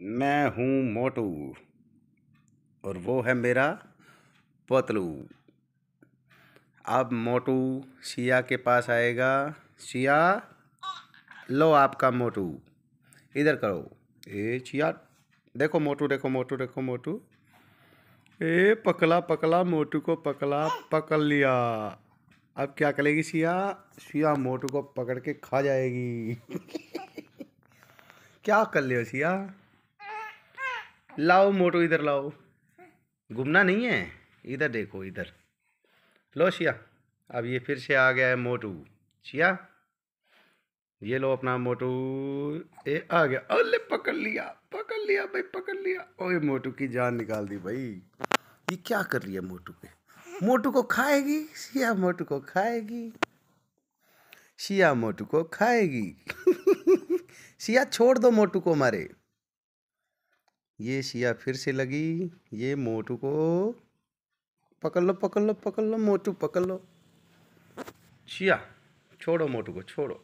मैं हूँ मोटू और वो है मेरा पतलू। अब मोटू सिया के पास आएगा। सिया लो आपका मोटू। इधर करो। ए चिया देखो मोटू देखो मोटू देखो मोटू। ए, पकला पकला, मोटू को पकला, पकड़ लिया। अब क्या करेगी सिया सिया मोटू को पकड़ के खा जाएगी। क्या कर लियो सिया लाओ मोटू, इधर लाओ। घूमना नहीं है? इधर देखो, इधर। लो शिया, अब ये फिर से आ गया है मोटू। शिया, ये लो अपना मोटू। ए, आ गया। अरे, पकड़ लिया पकड़ लिया भाई, पकड़ लिया। ओए, मोटू की जान निकाल दी भाई। ये क्या कर रही है मोटू पे? मोटू को खाएगी? शिया मोटू को खाएगी? शिया मोटू को खाएगी? शिया, छोड़ दो मोटू को मारे ये सिया फिर से लगी, ये मोटू को पकड़ लो पकड़ लो पकड़ लो, मोटू पकड़ लो। सिया, छोड़ो मोटू को, छोड़ो।